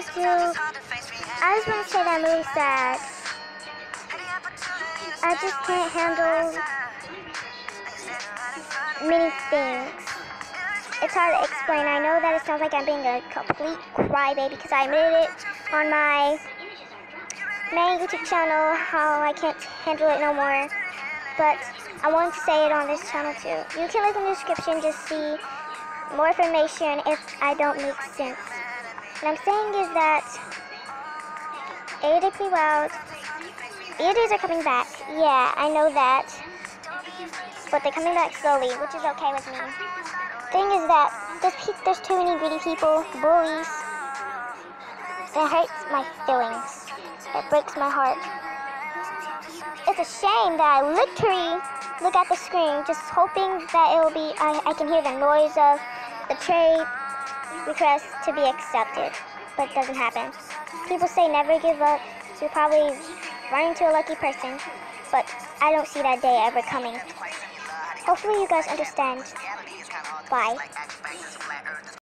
I just want to say that I'm really sad. I just can't handle many things. It's hard to explain. I know that it sounds like I'm being a complete crybaby because I admitted it on my main YouTube channel how I can't handle it no more. But I wanted to say it on this channel too. You can look in the description to see more information if I don't make sense. What I'm saying is that ADP Wild, EODs are coming back. Yeah, I know that. But they're coming back slowly, which is okay with me. Thing is that there's, there's too many greedy people, bullies. It hurts my feelings. It breaks my heart. It's a shame that I literally look at the screen just hoping that it will be, I, I can hear the noise of the trade request to be accepted, but it doesn't happen. People say never give up, you're probably running to a lucky person, but I don't see that day ever coming. Hopefully you guys understand. Bye.